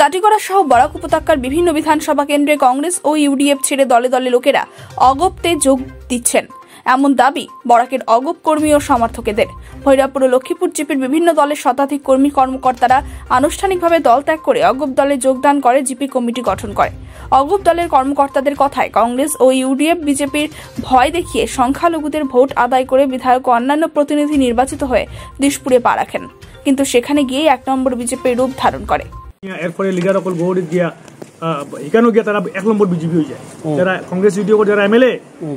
কাটিগড়া সহ বরাক উপত্যকার বিভিন্ন বিধানসভা কেন্দ্রে কংগ্রেস ও ইউডিএফ ছেড়ে দলে দলে লোকেরা অগপ্তে যোগ দিচ্ছেন। এমন দাবি বরাকের অগপ কর্মী ও সমর্থকেদের। ভৈরবপুর ও লক্ষ্মীপুর জিপির বিভিন্ন দলের শতাধিক কর্মী কর্মকর্তারা আনুষ্ঠানিকভাবে দল ত্যাগ করে অগপ দলে যোগদান করে জিপি কমিটি গঠন করে। অগপ দলের কর্মকর্তাদের কথায় কংগ্রেস ও ইউডিএফ বিজেপির ভয় দেখিয়ে সংখ্যালঘুদের ভোট আদায় করে বিধায়ক ও অন্যান্য প্রতিনিধি নির্বাচিত হয়ে দিশপুরে পা রাখেন। কিন্তু সেখানে গিয়ে এক নম্বর বিজেপির রূপ ধারণ করে। এরপরে লিগার অকল গৌড়ি গিয়া এখানেও গিয়া তারা এক নম্বর বিজেপি হয়ে যায়। যারা কংগ্রেস ইউডিএফ যারা এমএলএ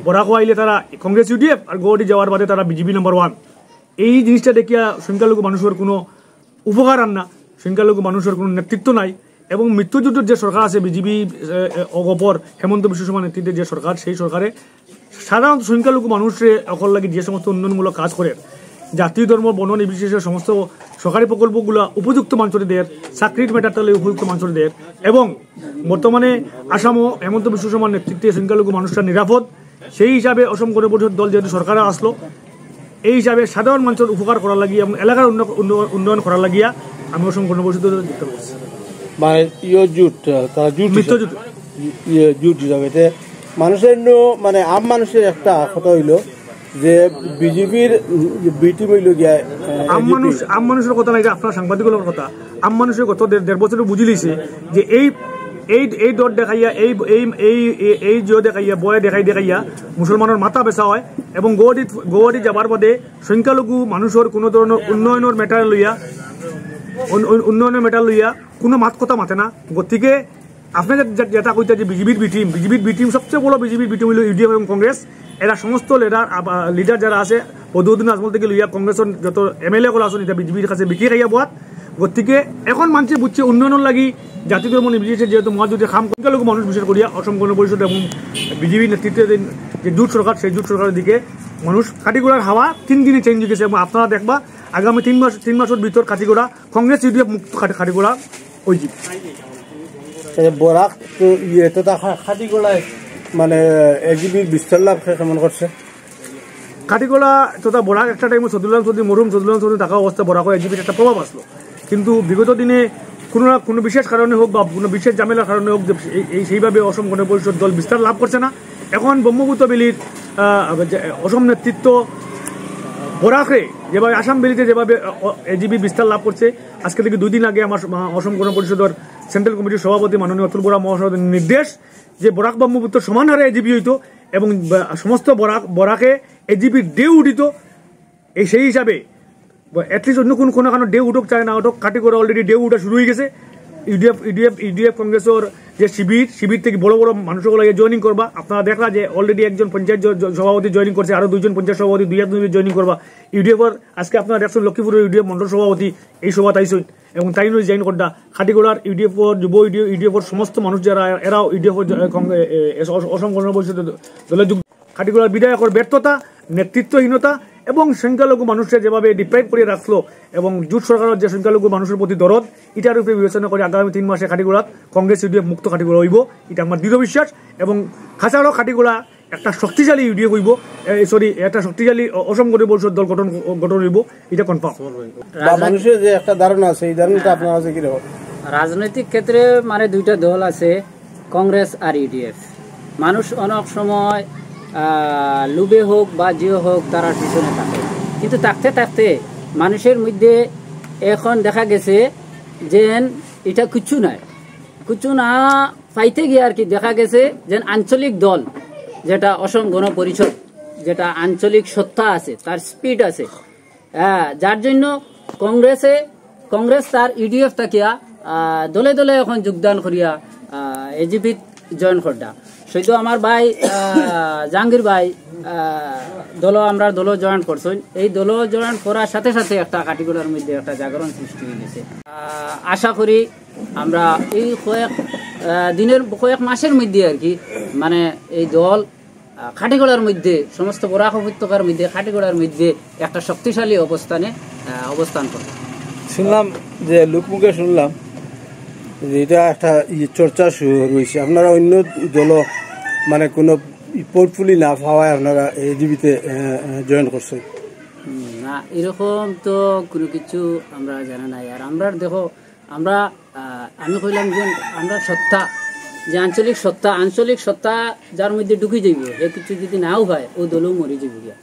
বরাকো আইলে তারা কংগ্রেস ইউডিএফ আর গৌড়ি যাওয়ার বাদে তারা বিজেপি নাম্বার ওয়ান এই জিনিসটা দেখিয়া সংখ্যালঘু মানুষের কোনো উপকার আন না। সংখ্যালঘু মানুষের কোনো নেতৃত্ব নাই এবং মৃত্যুযুদ্ধের যে সরকার আছে বিজেপি অগপর হেমন্ত বিশ্ব শর্মা নেতৃত্বে যে সরকার সেই সরকারে সাধারণত সংখ্যালঘু মানুষের অকল লাগে যে সমস্ত উন্নয়নমূলক কাজ করে জাতীয় ধর্ম বর্ণ নির্বিশেষে সমস্ত সরকারি প্রকল্পগুলো উপযুক্ত মানুষের দেয় চাকরির মেটার তালে উপযুক্ত মানুষের দেয় এবং বর্তমানে আসামও হেমন্ত বিশ্ব শর্মার নেতৃত্বে সংখ্যালঘু মানুষরা নিরাপদ। সেই হিসাবে অসম গণ পরিষদ দল যেহেতু সরকারে আসলো এই হিসাবে সাধারণ মানুষের উপকার করার লাগিয়া এবং এলাকার উন্ন- উন্ন- উন্নয়ন করার লাগিয়া আমি অসম গণ পরিষদ যুক্ত করছি। মানে ইয়ে জুট তারা জুট মৃত্যু হিসাবে- ইয়ে জুট হিসাবে। মানুষের মানে আম মানুষের একটা কথা হইল। যে বিজেপির বিটি হইল গিয়া আম মানুষ আম মানুষের কথা নাই যে আপনার সাংবাদিকের কথা। আম মানুষের গত দেড় বছরে বুঝি লিছে যে এই এই এই দর দেখাইয়া এই এই এই এই- জিও দেখাইয়া বয়ে দেখাই দেখাইয়া মুসলমানের মাথা বেচা হয় এবং গুয়াহাটিত গুয়াহাটি যাবার বাদে সংখ্যালঘু মানুষের কোনো ধরনের উন্নয়নের মেটার লইয়া উন- উন- উন্নয়নের মেটার লইয়া কোনো মাত কথা মাতে না। গতিকে আপনি যে- যে- যেটা কইতে যে বিজেপির বি টিম বিজেপির বি টিম সবচেয়ে বড় বিজেপির বি টিম হইল ইউডিএফ এবং কংগ্রেস। এরা সমস্ত লিডার লিডার যারা আছে বদরুদ্দিন আজমল থেকে লইয়া কংগ্রেসের যত এম এল এ গুলো আছেন এটা বিজেপির কাছে বিক্রি খাইয়া বোয়াত। গতিকে এখন মানুষে বুঝছে উন্নয়নের লাগি জাতি ধর্ম নির্বিশেষে যেহেতু মহাজুটে খাম সংখ্যালঘু মানুষ বিশেষ করিয়া অসম গণ পরিষদ এবং বিজেপি নেতৃত্বে যে- জোট সরকার, সেই জোট সরকারের দিকে মানুষ কাটিগোড়ার হাওয়া তিন দিনে চেঞ্জ হয়ে গেছে এবং আপনারা দেখবা আগামী তিন মাস, তিন মাসের ভিতর কাটিগোড়া কংগ্রেস ইউডিএফ মুক্ত কাটি- কাটিগোড়া এই বরাক তো ইয়ে তো তা খাটি গলায় মানে এজিবির বিস্তার লাভ কেমন করছে কাটিগোলা তথা বরাক একটা টাইমে সদুল্লাহ চৌধুরী মরুম সদুল্লাহ চৌধুরী থাকা অবস্থা বরাক এজিপির একটা প্রভাব আসলো কিন্তু বিগত দিনে কোনো না কোনো বিশেষ কারণে হোক বা কোনো বিশেষ ঝামেলার কারণে হোক এই- সেইভাবে অসম গণ পরিষদ দল বিস্তার লাভ করছে না। এখন ব্রহ্মপুত্র বিলির অসম নেতৃত্ব বরাকরে যেভাবে আসাম বিলিতে যেভাবে এজিবি বিস্তার লাভ করছে আজকে থেকে দুই দিন আগে আমার অসম গণ পরিষদের সেন্ট্রাল কমিটির সভাপতি মাননীয় অতুল বরা মহাশয়ের নির্দেশ যে বরাক ব্রহ্মপুত্র সমান হারে এজিপি হইত এবং সমস্ত বরাক, বরাকে এজিপির ডেউ উঠিত। এই সেই হিসাবে অ্যাটলিস্ট অন্য কোনো কোনো কারণে ডেউ উঠুক চায় না উঠুক কাটি করে অলরেডি ডেউ উঠা শুরু হয়ে গেছে। ইউডিএফ ইউডিএফ ইউডিএফ কংগ্রেসের যে শিবির শিবির থেকে বড় বড় মানুষগুলো জয়েনিং করবা। আপনারা দেখলা যে অলরেডি একজন পঞ্চায়েত সভাপতি জয়েনিং করছে, আরও দুইজন পঞ্চায়েত সভাপতি, দুই একজন জয়েনিং করবা। ইউডিএফর আজকে আপনারা দেখছেন লক্ষ্মীপুরের ইউডিএফ মন্ডল সভাপতি এই সভা তাইছেন এবং তাই নয় জয়েন করটা খাটিগোড়ার ইউডিএফর যুব ইউডিএফ ইউডিএফর সমস্ত মানুষ যারা, এরাও ইউডিএফর অসম গণ পরিষদ দলে যুক্ত। খাটিগোড়ার বিধায়কের ব্যর্থতা, নেতৃত্বহীনতা এবং সংখ্যালঘু মানুষের যেভাবে ডিপ্রাইভ করে রাখল এবং জোট সরকারের যে সংখ্যালঘু মানুষের প্রতি দরদ এটার উপরে বিবেচনা করে আগামী তিন মাসে খাটিগোড়াত কংগ্রেস ইউডিএফ মুক্ত খাটিগোড়া হইব। এটা আমার দৃঢ় বিশ্বাস এবং খাঁচারও খাটিগোড়া একটা শক্তিশালী ইউডিএফ হইব। সরি একটা শক্তিশালী অসম গণ পরিষদ দল গঠন গঠন হইব। এটা কনফার্ম মানুষের যে একটা ধারণা আছে এই ধারণাটা আপনার কাছে কীরকম? রাজনৈতিক ক্ষেত্রে মানে দুইটা দল আছে কংগ্রেস আর ইউডিএফ। মানুষ অনেক সময় লুবে হোক বা জিও হোক, তারা পিছনে থাকে। কিন্তু থাকতে থাকতে মানুষের মধ্যে এখন দেখা গেছে যে এটা কিছু নাই। কিছু না পাইতে গিয়ে আর কি দেখা গেছে যে আঞ্চলিক দল, যেটা অসম গণ পরিষদ, যেটা আঞ্চলিক সত্তা আছে, তার স্পিড আছে। হ্যাঁ যার জন্য কংগ্রেসে, কংগ্রেস তার ইডিএফ থাকিয়া দলে দলে এখন যোগদান করিয়া এজিপিত জয়েন করডা। সেটা আমার ভাই জাহাঙ্গীর ভাই দল আমরা দল জয়েন করছেন এই দল জয়েন করার সাথে সাথে একটা কাটিগোড়ার মধ্যে একটা জাগরণ সৃষ্টি হয়ে গেছে। আশা করি আমরা এই কয়েক দিনের, কয়েক মাসের মধ্যে আর কি মানে এই দল খাটিগোড়ার মধ্যে, সমস্ত বরাক উপত্যকার মধ্যে খাটিগোড়ার মধ্যে একটা শক্তিশালী অবস্থানে অবস্থান করে। শুনলাম যে লোকমুখে শুনলাম এটা একটা চর্চা শুরু রয়েছে আপনারা অন্য দল মানে কোনো পোর্টফুলি না পাওয়ায় আপনারা এজিবিতে জয়েন করছেন। না এরকম তো কোনো কিছু আমরা জানা নাই। আর আমরা দেখো আমরা আমি কইলাম যে আমরা সত্তা যে আঞ্চলিক সত্তা আঞ্চলিক সত্তা যার মধ্যে ঢুকি যাইব সে কিছু যদি নাও হয় ও দলও মরে যাইব গিয়া।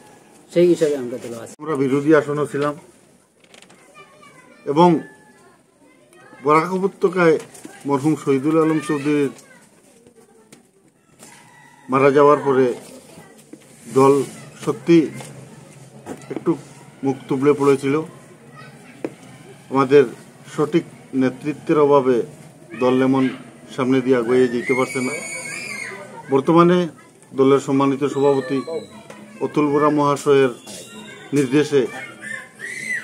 সেই হিসাবে আমরা দল আছি। আমরা বিরোধী আসনও ছিলাম। এবং বরাক উপত্যকায় মরহুম শহীদুল আলম চৌধুরীর মারা যাওয়ার পরে দল সত্যি একটু মুখ তুবলে পড়েছিল। আমাদের সঠিক নেতৃত্বের অভাবে দল এমন সামনে দিয়ে আগুয়ে যেতে পারছে না। বর্তমানে দলের সম্মানিত সভাপতি অতুল বোরা মহাশয়ের নির্দেশে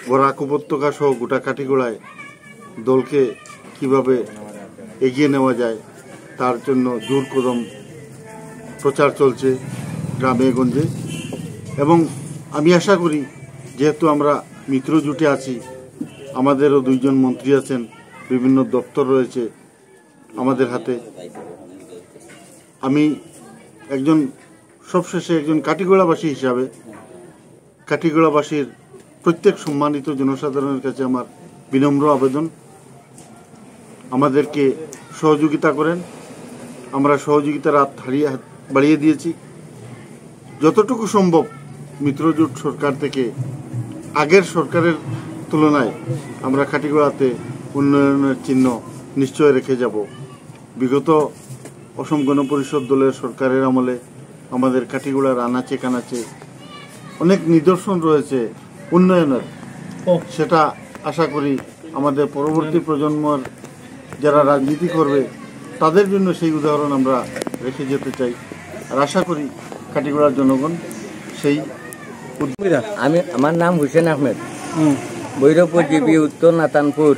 বরাক উপত্যকা সহ গোটা কাঠিগোড়ায় দলকে কীভাবে এগিয়ে নেওয়া যায়, তার জন্য জোর কদম প্রচার চলছে গ্রামে গঞ্জে। এবং আমি আশা করি, যেহেতু আমরা মিত্র জুটে আছি, আমাদেরও দুইজন মন্ত্রী আছেন, বিভিন্ন দপ্তর রয়েছে আমাদের হাতে। আমি একজন, সবশেষে একজন কাটিগোড়াবাসী হিসাবে কাঠিগোড়াবাসীর প্রত্যেক সম্মানিত জনসাধারণের কাছে আমার বিনম্র আবেদন। আমাদেরকে সহযোগিতা করেন। আমরা সহযোগিতার হাত হারিয়ে বাড়িয়ে দিয়েছি। যতটুকু সম্ভব মিত্রজোট সরকার থেকে আগের সরকারের তুলনায় আমরা খাটিগোড়াতে উন্নয়নের চিহ্ন নিশ্চয় রেখে যাব। বিগত অসম গণ পরিষদ দলের সরকারের আমলে আমাদের কাঠিগোড়ার আনাচে কানাচে অনেক নিদর্শন রয়েছে উন্নয়নের। সেটা আশা করি আমাদের পরবর্তী প্রজন্মর যারা রাজনীতি করবে তাদের জন্য সেই উদাহরণ আমরা রেখে যেতে চাই। আর আশা করি কাটিগড়ার জনগণ সেই আমি আমার নাম হুসেন আহমেদ। ভৈরবপুর জিপি উত্তর নাতানপুর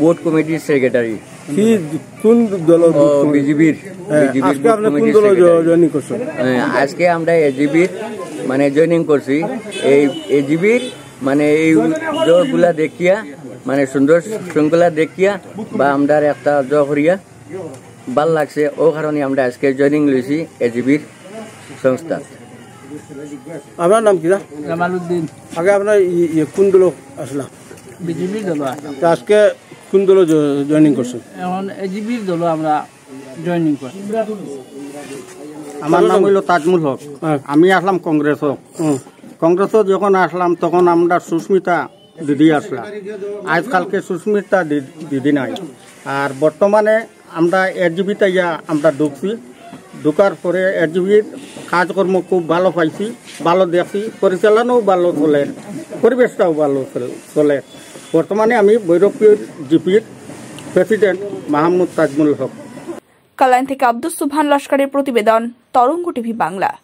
বোর্ড কমিটির সেক্রেটারি। কি কোন আজকে আমরা এজিবির মানে জয়েনিং করছি। এই এজিবির মানে এই জগুলা দেখিয়া মানে সুন্দর শৃঙ্খলা দেখিয়া বা আমরা একটা জহরিয়া ভালো লাগছে। ও কারণে আমরা আজকে জয়েনিং লইছি এজিবির সংস্থা। আপনার নাম কি জামালউদ্দিন। আগে আপনার কোন দল আসলাম বিজেপির দল আজকে কোন দল জয়েনিং করছেন? এখন এজিবির দল আমরা জয়েনিং করি আমার নাম হইল তাজমুল হক। হ্যাঁ। আমি আসলাম কংগ্রেস। হোক। কংগ্রেসও যখন আসলাম তখন আমরা সুস্মিতা দিদি আসলাম আজকালকে সুস্মিতা দিদি নাই। আর বর্তমানে আমরা এরজিবিতে ইয়া আমরা ঢুকছি। ঢুকার পরে এরজিবির কাজকর্ম খুব ভালো পাইছি, ভালো দেখছি। পরিচালনাও ভালো চলে, পরিবেশটাও ভালো চলে- বর্তমানে আমি ভৈরবপুর জিপির প্রেসিডেন্ট মাহমুদ তাজমুল হক। কালাইন থেকে আব্দুস সুবহান লস্করের প্রতিবেদন, তরঙ্গ টিভি বাংলা।